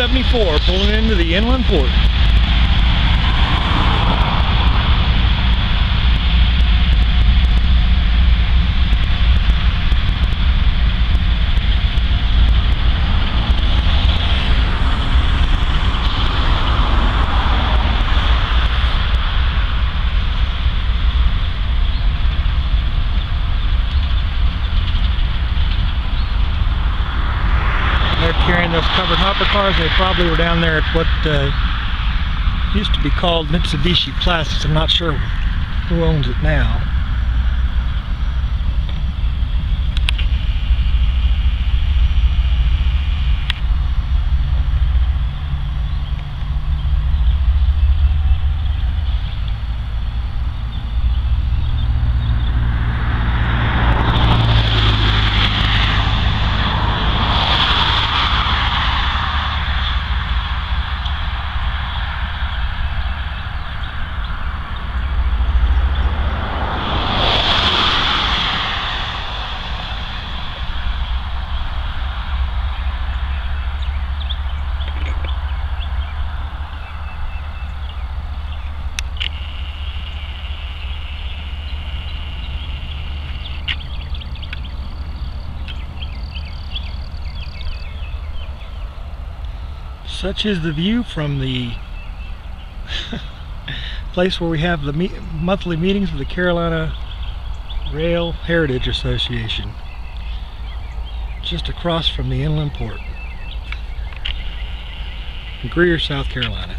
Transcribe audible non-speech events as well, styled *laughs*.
74 pulling into the inland port. Carrying those covered hopper cars. They probably were down there at what uh, used to be called Mitsubishi Plastics. I'm not sure who owns it now. Such is the view from the *laughs* place where we have the monthly meetings of the Carolina Rail Heritage Association. Just across from the inland port. Greer, South Carolina.